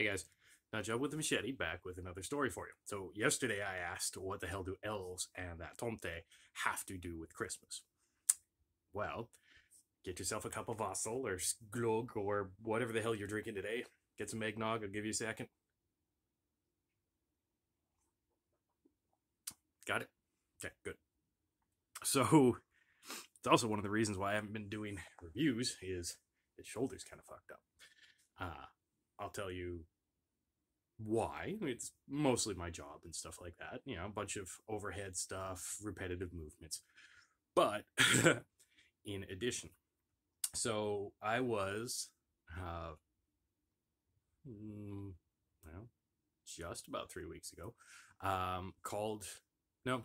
Hey guys, Nutjob with the Machete back with another story for you. So, yesterday I asked what the hell do elves and that tomte have to do with Christmas? Well, get yourself a cup of wassail or Glögg or whatever the hell you're drinking today. Get some eggnog, I'll give you a second. Got it? Okay, good. So, it's also one of the reasons why I haven't been doing reviews is his shoulder's kind of fucked up. Uh, I'll tell you why. It's mostly my job and stuff like that. You know, a bunch of overhead stuff, repetitive movements. But in addition, so I was, uh, mm, well, just about three weeks ago, um, called, no,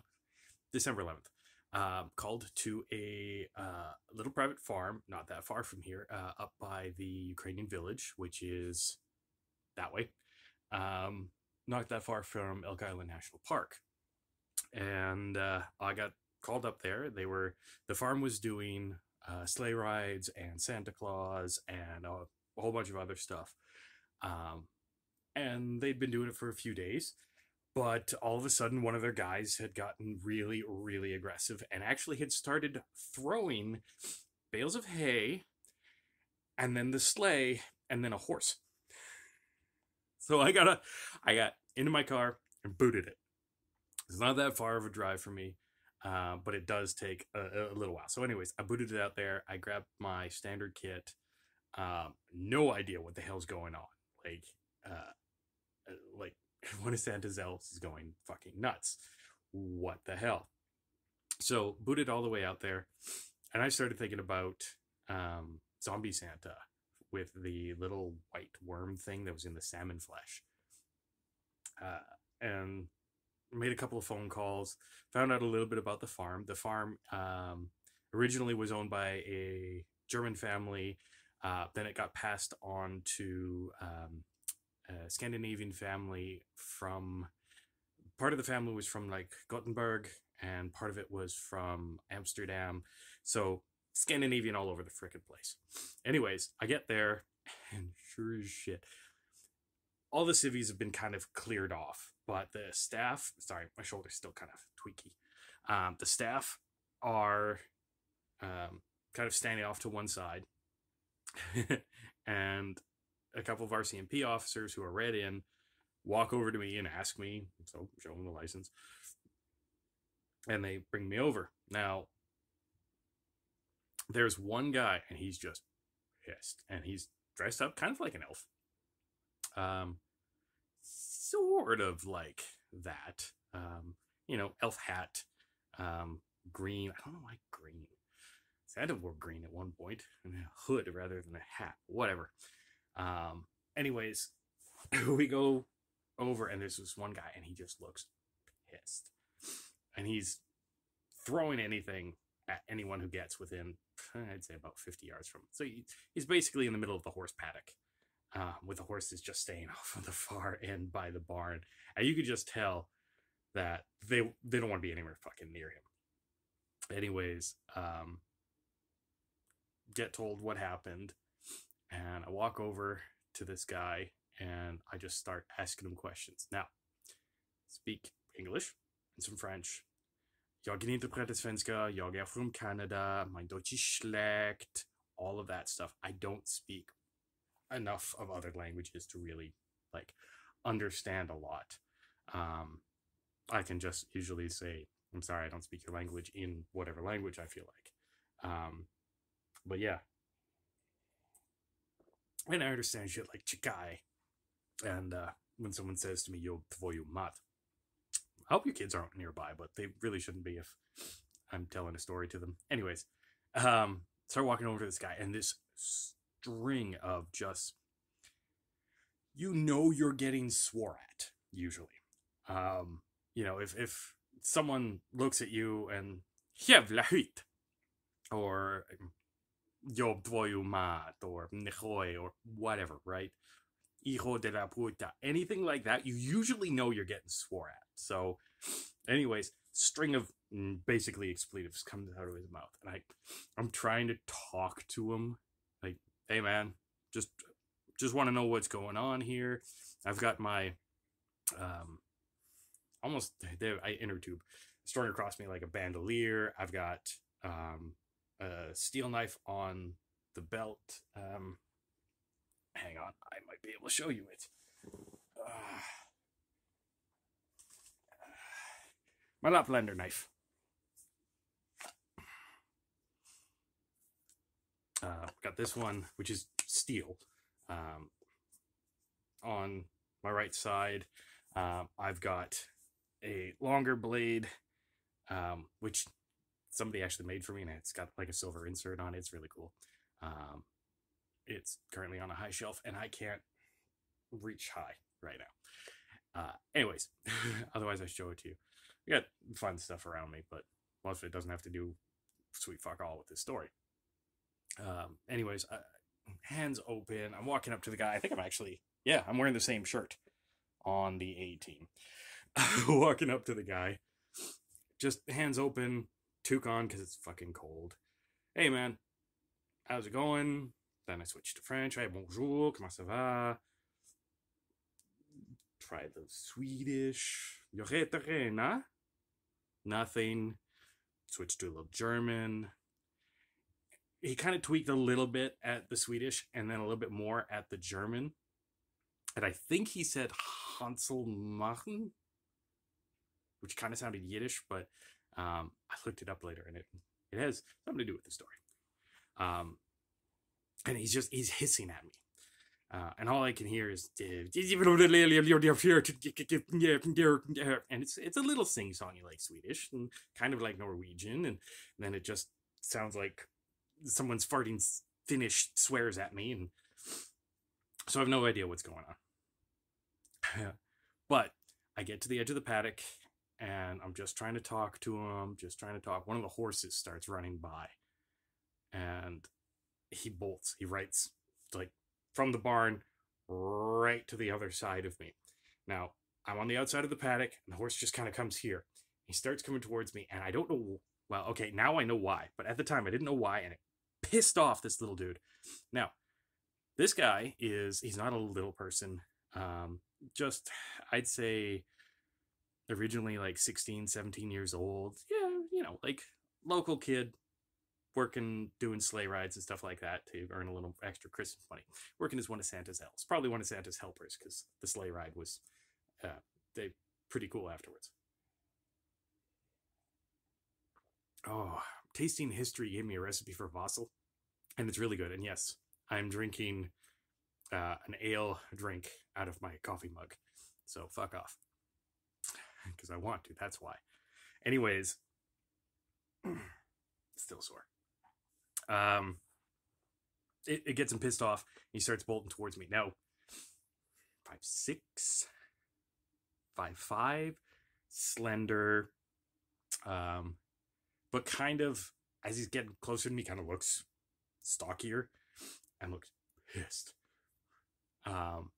December 11th. Um, called to a uh, little private farm, not that far from here, uh, up by the Ukrainian village, which is that way, um, not that far from Elk Island National Park. And uh, I got called up there. They were the farm was doing uh, sleigh rides and Santa Claus and a, whole bunch of other stuff. Um, and they'd been doing it for a few days. But all of a sudden, one of their guys had gotten really, really aggressive and actually had started throwing bales of hay and then the sleigh and then a horse. So I got a, I got into my car and booted it. It's not that far of a drive for me, uh, but it does take a, a, little while. So, anyways, I booted it out there. I grabbed my standard kit. Um, no idea what the hell's going on. Like, uh, uh like one of Santa's elves is going fucking nuts. What the hell? So booted all the way out there, and I started thinking about um, Zombie Santa with the little white worm thing that was in the salmon flesh. Uh, and made a couple of phone calls, found out a little bit about the farm. The farm um, originally was owned by a German family. Uh, then it got passed on to um, a Scandinavian family from part of the family was from like Gothenburg and part of it was from Amsterdam. So Scandinavian all over the frickin' place. Anyways, I get there, and sure as shit, all the civvies have been kind of cleared off, but the staff, sorry, my shoulder's still kind of tweaky. Um, the staff are um, kind of standing off to one side, and a couple of RCMP officers who are read in walk over to me and ask me, so show them the license, and they bring me over. Now, there's one guy and he's just pissed and he's dressed up kind of like an elf. Um sort of like that. Um you know elf hat um green i don't know why green. Santa wore green at one point and a hood rather than a hat whatever. Um anyways we go over and there's this one guy and he just looks pissed. And he's throwing anything at anyone who gets within, I'd say about 50 yards from him. So he, he's basically in the middle of the horse paddock, uh, with the horses just staying off on the far end by the barn. And you could just tell that they they don't want to be anywhere fucking near him. Anyways, um, get told what happened, and I walk over to this guy and I just start asking him questions. Now, speak English and some French jag kan inte prata svenska, jag är från Canada, my Deutsch is schlecht, all of that stuff. I don't speak enough of other languages to really like understand a lot. Um, I can just usually say, I'm sorry, I don't speak your language in whatever language I feel like. Um, but yeah. And I understand shit like chikai. And uh, when someone says to me, yo, tvoyu mat, I hope your kids aren't nearby, but they really shouldn't be if I'm telling a story to them. Anyways, um, start walking over to this guy, and this string of just, you know, you're getting swore at usually. Um, you know, if if someone looks at you and jävla hit, or job tvoju mat, or nehoy, or whatever, right? Hijo de la puta, anything like that, you usually know you're getting swore at. So, anyways, string of mm, basically expletives comes out of his mouth, and I, I'm trying to talk to him, like, hey man, just just want to know what's going on here. I've got my um, almost there, I inner tube strung across me like a bandolier. I've got um, a steel knife on the belt. Um, hang on, I might be able to show you it. Uh, my Laplander knife. Uh, got this one, which is steel, um, on my right side. Um, I've got a longer blade, um, which somebody actually made for me, and it's got like a silver insert on it. It's really cool. It's currently on a high shelf, and I can't reach high right now. Uh, anyways, otherwise I show it to you. I got fun stuff around me, but most of it doesn't have to do sweet fuck all with this story. Um, anyways, uh, hands open. I'm walking up to the guy. I think I'm actually, yeah, I'm wearing the same shirt on the A team. walking up to the guy, just hands open, toque on because it's fucking cold. Hey man, how's it going? Then I switched to French. Hey, bonjour, comment ça va? Try the Swedish. Nothing. Switch to a little German. He kind of tweaked a little bit at the Swedish and then a little bit more at the German. And I think he said Hansel machen, which kind of sounded Yiddish, but um, I looked it up later and it, it has something to do with the story. Um, and he's just he's hissing at me. Uh, and all I can hear is and it's it's a little sing songy like Swedish and kind of like Norwegian. And then it just sounds like someone's farting Finnish swears at me. And so I have no idea what's going on. but I get to the edge of the paddock and I'm just trying to talk to him, just trying to talk. One of the horses starts running by. And he bolts. He writes like from the barn right to the other side of me. Now, I'm on the outside of the paddock, and the horse just kind of comes here. He starts coming towards me, and I don't know. Well, okay, now I know why, but at the time I didn't know why, and it pissed off this little dude. Now, this guy is, he's not a little person. Um, just, I'd say, originally like 16, 17 years old. Yeah, you know, like local kid, working doing sleigh rides and stuff like that to earn a little extra Christmas money. Working as one of Santa's elves, probably one of Santa's helpers, because the sleigh ride was uh, they pretty cool afterwards. Oh, tasting history gave me a recipe for wassail, and it's really good. And yes, I'm drinking uh, an ale drink out of my coffee mug, so fuck off, because I want to. That's why. Anyways, still sore. Um, it, it gets him pissed off. He starts bolting towards me. Now, five six, five five, slender, um, but kind of as he's getting closer to me, kind of looks stockier and looks pissed. Um,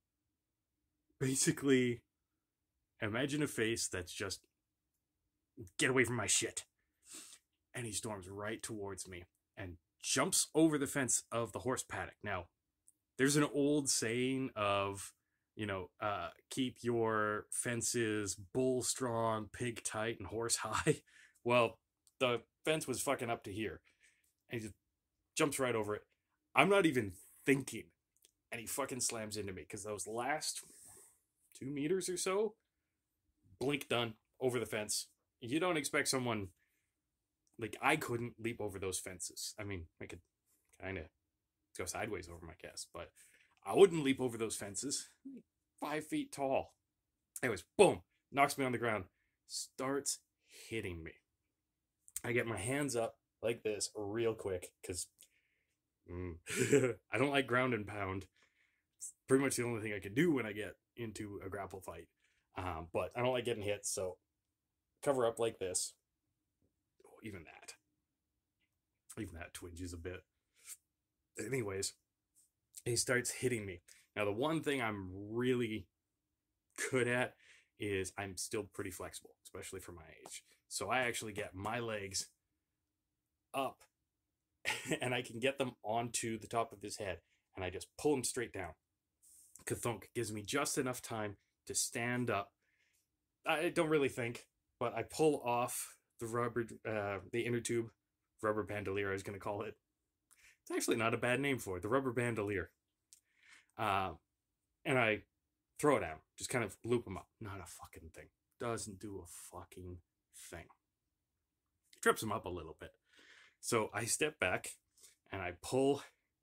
basically, imagine a face that's just get away from my shit. And he storms right towards me and jumps over the fence of the horse paddock. Now, there's an old saying of, you know, uh, keep your fences bull strong, pig tight, and horse high. Well, the fence was fucking up to here. And he just jumps right over it. I'm not even thinking. And he fucking slams into me because those last two meters or so, blink done over the fence. You don't expect someone like I couldn't leap over those fences. I mean, I could kind of go sideways over my guess, but I wouldn't leap over those fences. Five feet tall. Anyways, boom, knocks me on the ground, starts hitting me. I get my hands up like this real quick because mm, I don't like ground and pound. It's pretty much the only thing I could do when I get into a grapple fight. Um, but I don't like getting hit, so cover up like this even that. Even that twinges a bit. Anyways, he starts hitting me. Now, the one thing I'm really good at is I'm still pretty flexible, especially for my age. So I actually get my legs up and I can get them onto the top of his head and I just pull him straight down. Kathunk gives me just enough time to stand up. I don't really think, but I pull off the rubber, uh, the inner tube, rubber bandolier, I was going to call it. It's actually not a bad name for it, the rubber bandolier. Uh, and I throw it at him, just kind of loop him up. Not a fucking thing. Doesn't do a fucking thing. Trips him up a little bit. So I step back and I pull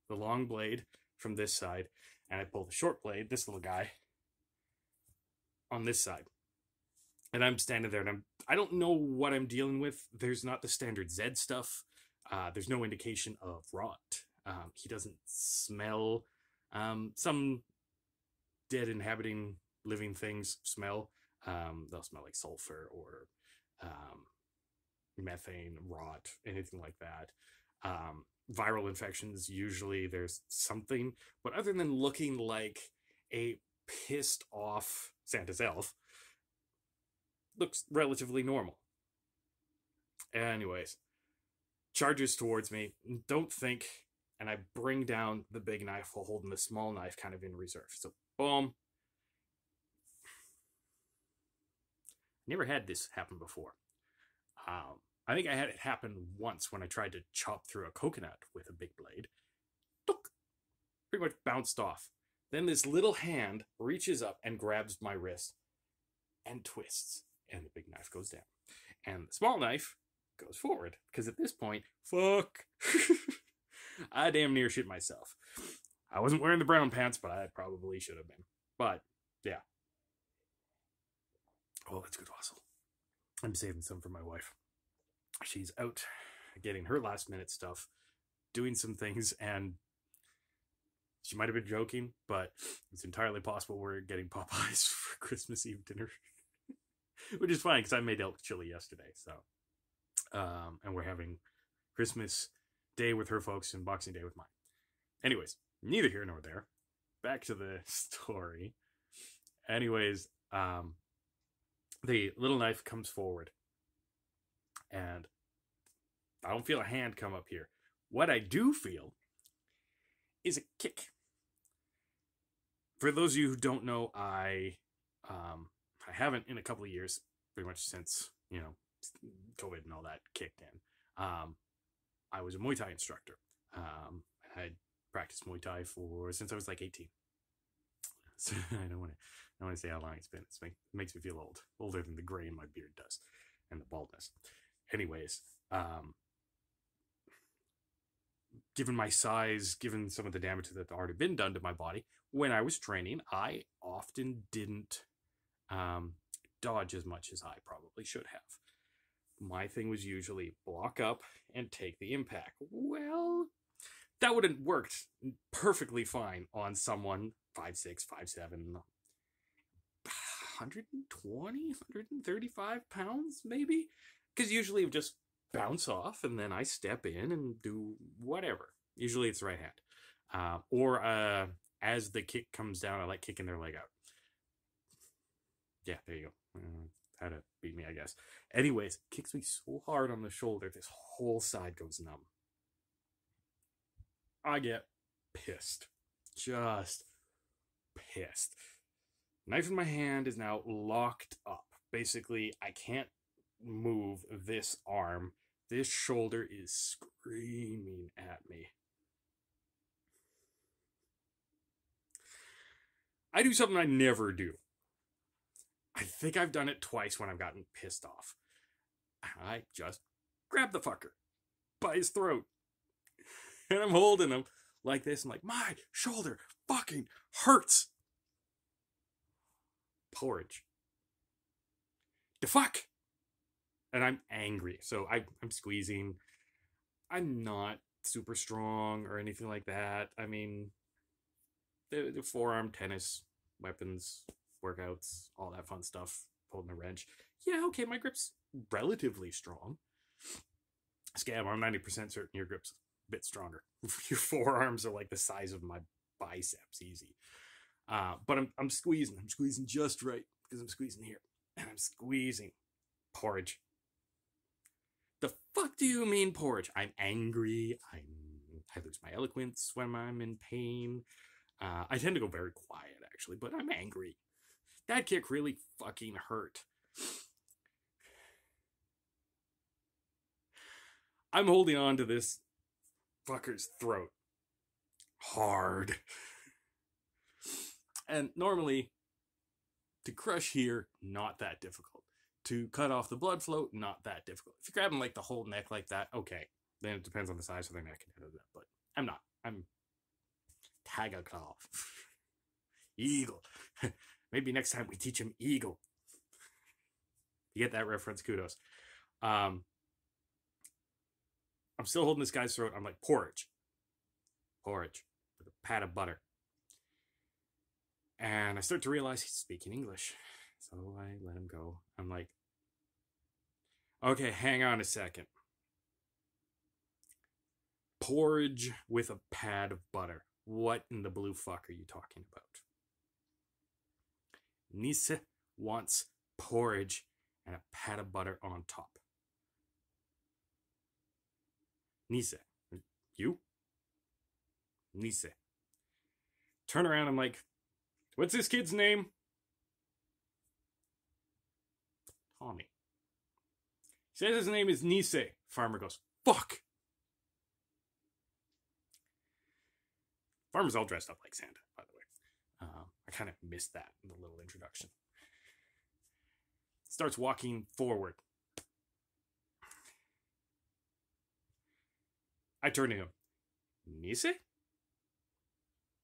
the long blade from this side and I pull the short blade, this little guy, on this side. And I'm standing there and I'm I don't know what I'm dealing with. There's not the standard Zed stuff. Uh, there's no indication of rot. Um, he doesn't smell um, some dead inhabiting living things smell. Um, they'll smell like sulfur or um, methane, rot, anything like that. Um, viral infections, usually there's something, but other than looking like a pissed off Santa's elf, looks relatively normal. Anyways, charges towards me. Don't think, and I bring down the big knife while holding the small knife kind of in reserve. So, boom. Never had this happen before. Um, I think I had it happen once when I tried to chop through a coconut with a big blade. Took, pretty much bounced off. Then this little hand reaches up and grabs my wrist and twists, and the big knife goes down. And the small knife goes forward, because at this point, fuck, I damn near shit myself. I wasn't wearing the brown pants, but I probably should have been. But, yeah. Oh, that's good wassail. I'm saving some for my wife she's out getting her last minute stuff, doing some things, and she might have been joking, but it's entirely possible we're getting Popeyes for Christmas Eve dinner, which is fine because I made elk chili yesterday. So, um, and we're having Christmas Day with her folks and Boxing Day with mine. Anyways, neither here nor there. Back to the story. Anyways, um, the little knife comes forward and I don't feel a hand come up here. What I do feel is a kick. For those of you who don't know, I um, I haven't in a couple of years, pretty much since you know COVID and all that kicked in. Um, I was a Muay Thai instructor. Um, I had practiced Muay Thai for since I was like 18. So I don't want to I want to say how long it's been. It's make, it makes me feel old, older than the gray in my beard does, and the baldness anyways, um, given my size, given some of the damage that had already been done to my body, when I was training, I often didn't um, dodge as much as I probably should have. My thing was usually block up and take the impact. Well, that would have worked perfectly fine on someone 5'6, 5'7, 120, 135 pounds, maybe because usually you just bounce off and then I step in and do whatever. Usually it's right hand. Uh, or uh, as the kick comes down, I like kicking their leg out. Yeah, there you go. Uh, how to beat me, I guess. Anyways, kicks me so hard on the shoulder, this whole side goes numb. I get pissed. Just pissed. Knife in my hand is now locked up. Basically, I can't move this arm. This shoulder is screaming at me. I do something I never do. I think I've done it twice when I've gotten pissed off. I just grab the fucker by his throat. And I'm holding him like this. I'm like, my shoulder fucking hurts. Porridge. The fuck? and I'm angry. So I, I'm squeezing. I'm not super strong or anything like that. I mean, the, the forearm tennis weapons, workouts, all that fun stuff, holding a wrench. Yeah, okay, my grip's relatively strong. Scab, I'm 90% certain your grip's a bit stronger. your forearms are like the size of my biceps, easy. Uh, but I'm, I'm squeezing. I'm squeezing just right because I'm squeezing here. And I'm squeezing. Porridge. The fuck do you mean porridge? I'm angry. I'm I lose my eloquence when I'm in pain. Uh, I tend to go very quiet, actually, but I'm angry. That kick really fucking hurt. I'm holding on to this fucker's throat hard. And normally, to crush here, not that difficult. To cut off the blood flow, not that difficult. If you grab them like the whole neck like that, okay. Then it depends on the size of their neck and that. But I'm not. I'm Claw. Eagle. Maybe next time we teach him Eagle. You get that reference? Kudos. Um, I'm still holding this guy's throat. I'm like, porridge. Porridge with a pat of butter. And I start to realize he's speaking English. So I let him go. I'm like, okay, hang on a second. Porridge with a pad of butter. What in the blue fuck are you talking about? Nisa wants porridge and a pat of butter on top. Nisa, you? Nisa. Turn around, I'm like, what's this kid's name? Tommy. He says his name is Nise. Farmer goes, fuck. Farmer's all dressed up like Santa, by the way. Kind of missed that in the little introduction. Starts walking forward. I turn to him. Nisei?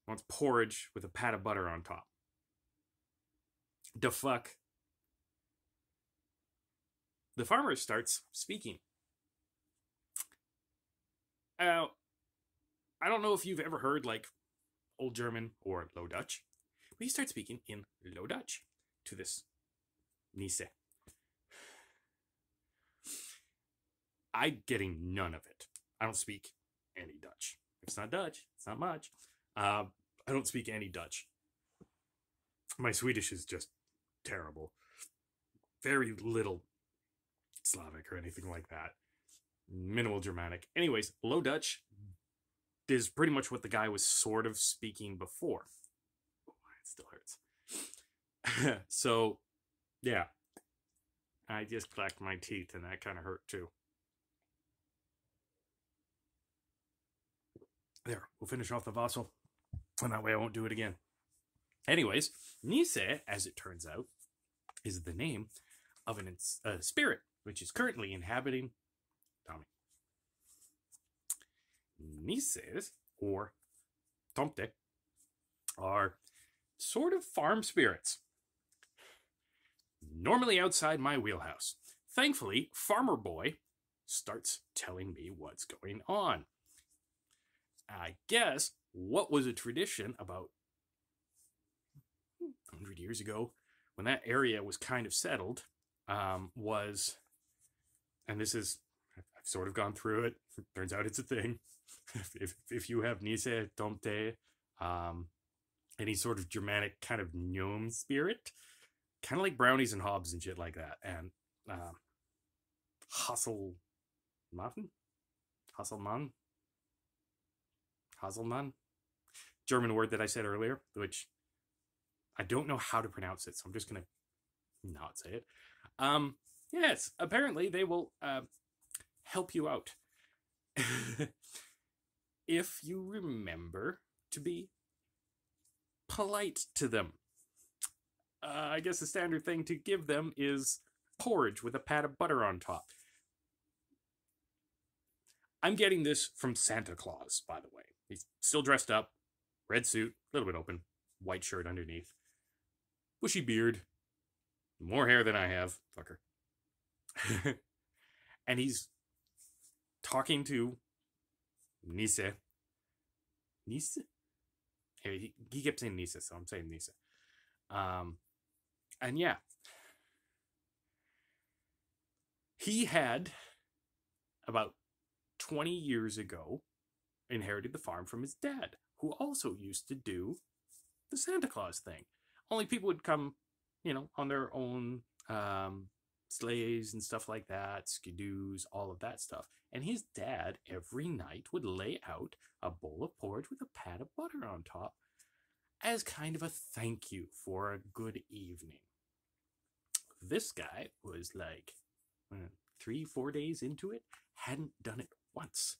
Wants porridge with a pat of butter on top. The fuck? The farmer starts speaking. Uh, I don't know if you've ever heard like Old German or Low Dutch, but he starts speaking in Low Dutch to this Nise. I'm getting none of it. I don't speak any Dutch. It's not Dutch. It's not much. Uh, I don't speak any Dutch. My Swedish is just terrible. Very little Slavic or anything like that. Minimal Germanic. Anyways, Low Dutch is pretty much what the guy was sort of speaking before. Still hurts. so, yeah. I just clacked my teeth and that kind of hurt too. There, we'll finish off the wassail. And that way I won't do it again. Anyways, Nise, as it turns out, is the name of an uh, spirit which is currently inhabiting Tommy. Nises, or Tomte, are sort of farm spirits. Normally outside my wheelhouse. Thankfully, Farmer Boy starts telling me what's going on. I guess what was a tradition about 100 years ago when that area was kind of settled um, was and this is I've sort of gone through it. Turns out it's a thing. if if you have Nise Tomte, um, any sort of Germanic kind of gnome spirit, kind of like brownies and hobs and shit like that, and um, hustle muffin, Hasselmann, Haselmann, German word that I said earlier, which I don't know how to pronounce it, so I'm just gonna not say it. Um, Yes, apparently they will uh, help you out. if you remember to be polite to them. Uh, I guess the standard thing to give them is porridge with a pat of butter on top. I'm getting this from Santa Claus, by the way. He's still dressed up, red suit, a little bit open, white shirt underneath, bushy beard, more hair than I have, fucker. and he's talking to Nise. Nise? He, he kept saying Nisa, so I'm saying Nisa. Um, and yeah, he had about 20 years ago inherited the farm from his dad, who also used to do the Santa Claus thing. Only people would come, you know, on their own um, sleighs and stuff like that, skidoos, all of that stuff. And his dad every night would lay out a bowl of porridge with a pat of butter on top as kind of a thank you for a good evening. This guy was like uh, three, four days into it, hadn't done it once.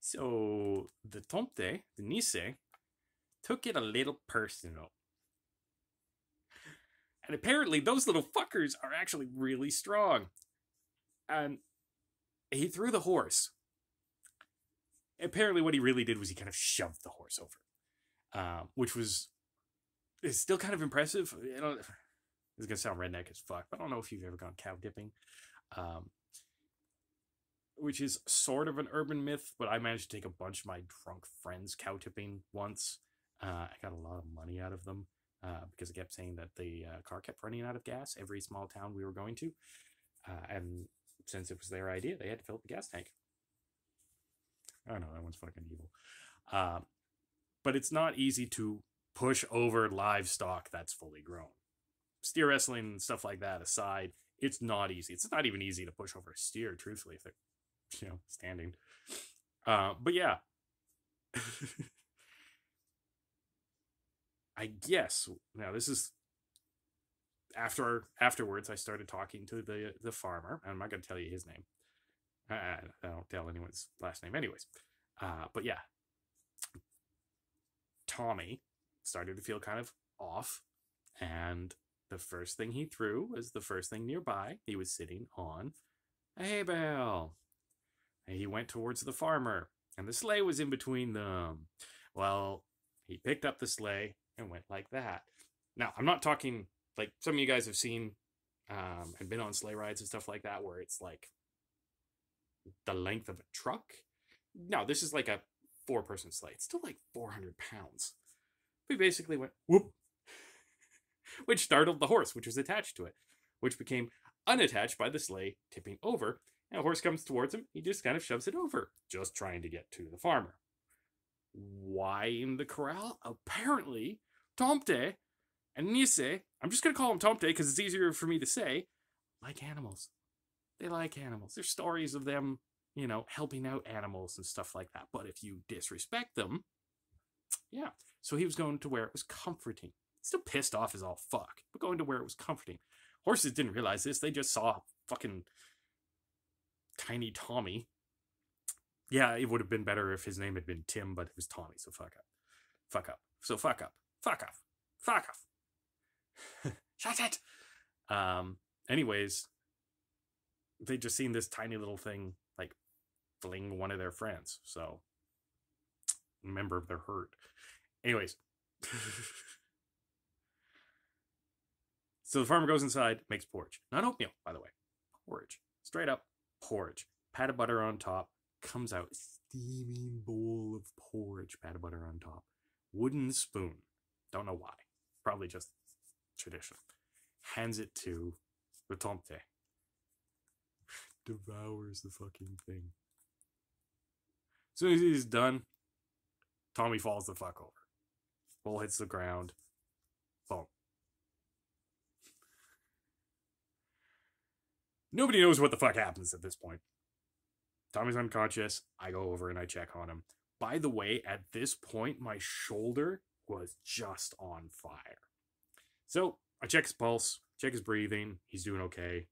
So the Tomte, the Nisse, took it a little personal. And apparently, those little fuckers are actually really strong. And he threw the horse. Apparently, what he really did was he kind of shoved the horse over, um, which was is still kind of impressive. You know, it's gonna sound redneck as fuck, but I don't know if you've ever gone cow dipping, um, which is sort of an urban myth. But I managed to take a bunch of my drunk friends cow tipping once. Uh, I got a lot of money out of them uh, because I kept saying that the uh, car kept running out of gas every small town we were going to, uh, and since it was their idea, they had to fill up the gas tank. I don't know that one's fucking evil, uh, but it's not easy to push over livestock that's fully grown. Steer wrestling and stuff like that aside, it's not easy. It's not even easy to push over a steer, truthfully, if they're you know standing. Uh, but yeah. I guess now this is after afterwards I started talking to the the farmer. I'm not going to tell you his name. I, I don't tell anyone's last name, anyways. Uh, but yeah, Tommy started to feel kind of off, and the first thing he threw was the first thing nearby. He was sitting on a hay bale. And he went towards the farmer, and the sleigh was in between them. Well, he picked up the sleigh and went like that. Now, I'm not talking like some of you guys have seen um, and been on sleigh rides and stuff like that, where it's like the length of a truck. No, this is like a four person sleigh. It's still like 400 pounds. We basically went whoop, which startled the horse, which was attached to it, which became unattached by the sleigh, tipping over. And a horse comes towards him. He just kind of shoves it over, just trying to get to the farmer. Why in the corral? Apparently, Tomte and Nisse, I'm just going to call them Tomte because it's easier for me to say, like animals. They like animals. There's stories of them, you know, helping out animals and stuff like that. But if you disrespect them, yeah. So he was going to where it was comforting. Still pissed off as all fuck, but going to where it was comforting. Horses didn't realize this. They just saw fucking tiny Tommy. Yeah, it would have been better if his name had been Tim, but it was Tommy, so fuck up. Fuck up. So fuck up. Fuck off. Fuck off. Shut it. Um, anyways, they just seen this tiny little thing like fling one of their friends. So member of their hurt. Anyways. so the farmer goes inside, makes porridge. Not oatmeal, by the way. Porridge. Straight up porridge. Pat of butter on top. Comes out steaming bowl of porridge, pat of butter on top. Wooden spoon. Don't know why. Probably just tradition. Hands it to the Tomte. Devours the fucking thing. As soon as he's done, Tommy falls the fuck over. Bull hits the ground. Boom. Nobody knows what the fuck happens at this point. Tommy's unconscious. I go over and I check on him. By the way, at this point, my shoulder was just on fire. So I check his pulse, check his breathing. He's doing okay.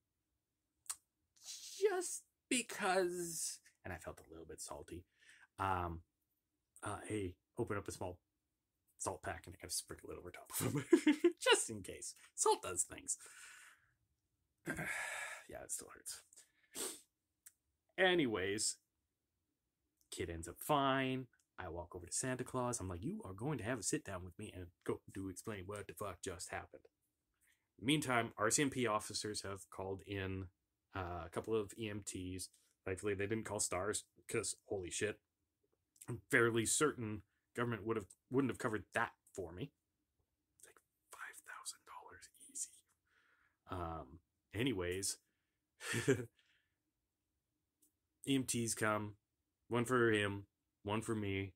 Just because, and I felt a little bit salty. Um, uh, hey, open up a small salt pack and I kind of sprinkle it over top of him, just in case. Salt does things. yeah, it still hurts. Anyways, kid ends up fine. I walk over to Santa Claus. I'm like, you are going to have a sit down with me and go to explain what the fuck just happened. Meantime, RCMP officers have called in uh, a couple of EMTs. Thankfully, they didn't call STARS because holy shit, I'm fairly certain government would have wouldn't have covered that for me. It's like five thousand dollars easy. Um. Anyways, EMTs come, one for him, one for me.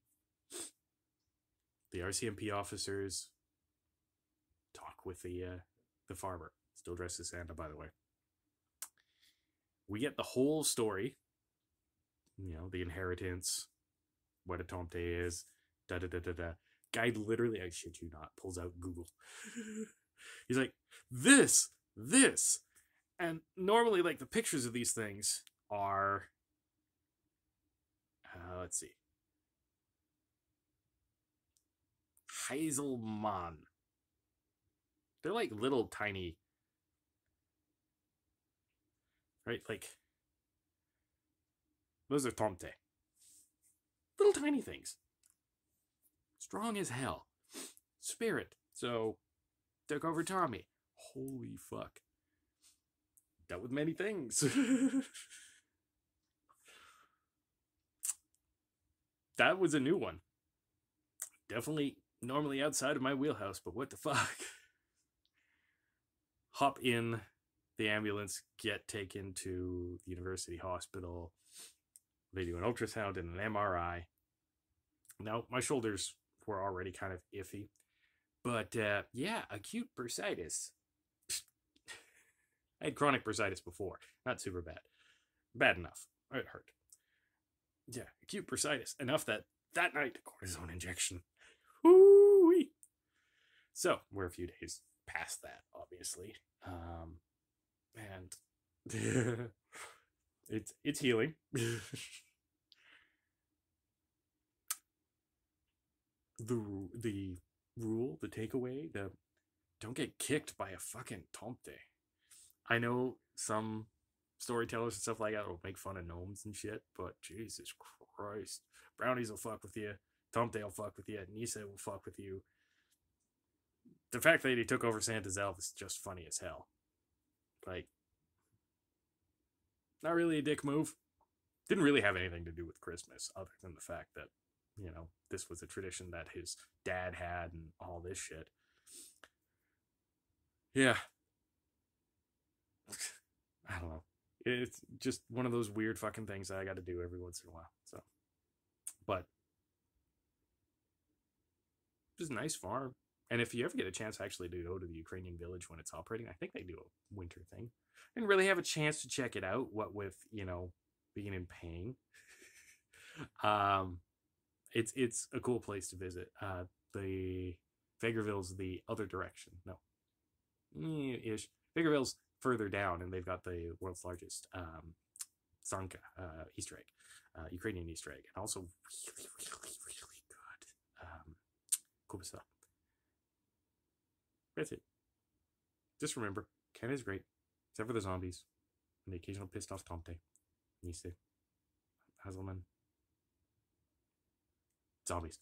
The RCMP officers talk with the uh, the farmer, still dressed as Santa, by the way. We get the whole story. You know, the inheritance, what a tomte is, Da da da da da. Guy literally, I shit you not, pulls out Google. He's like, this, this. And normally, like, the pictures of these things are. Uh, let's see. Heiselmann. They're like little tiny. Right? Like. Those are Tomte. Little tiny things. Strong as hell. Spirit. So, took over Tommy. Holy fuck. Dealt with many things. that was a new one. Definitely normally outside of my wheelhouse, but what the fuck? Hop in the ambulance, get taken to the university hospital. They do an ultrasound and an MRI. Now, my shoulders were already kind of iffy, but uh, yeah, acute bursitis. I had chronic bursitis before, not super bad. Bad enough. It hurt. Yeah, acute bursitis. Enough that that night, cortisone injection. So we're a few days past that, obviously, um, and it's it's healing. the the rule, the takeaway, the don't get kicked by a fucking tomte. I know some storytellers and stuff like that will make fun of gnomes and shit, but Jesus Christ, brownies will fuck with you. Tomte will fuck with you. Nisa will fuck with you. The fact that he took over Santa's elf is just funny as hell. Like, not really a dick move. Didn't really have anything to do with Christmas, other than the fact that, you know, this was a tradition that his dad had and all this shit. Yeah. I don't know. It's just one of those weird fucking things that I got to do every once in a while. So, but a nice farm. And if you ever get a chance actually to go to the Ukrainian village when it's operating, I think they do a winter thing. Didn't really have a chance to check it out, what with, you know, being in pain. um it's it's a cool place to visit. Uh the Vegreville's the other direction. No. Ish. Vegreville's further down and they've got the world's largest um Sanka uh Easter egg. Uh, Ukrainian Easter egg, and also really, really, really good um, stuff. That's it. Just remember, Canada's great, except for the zombies and the occasional pissed off Tomte, Nise, Hazelman, zombies.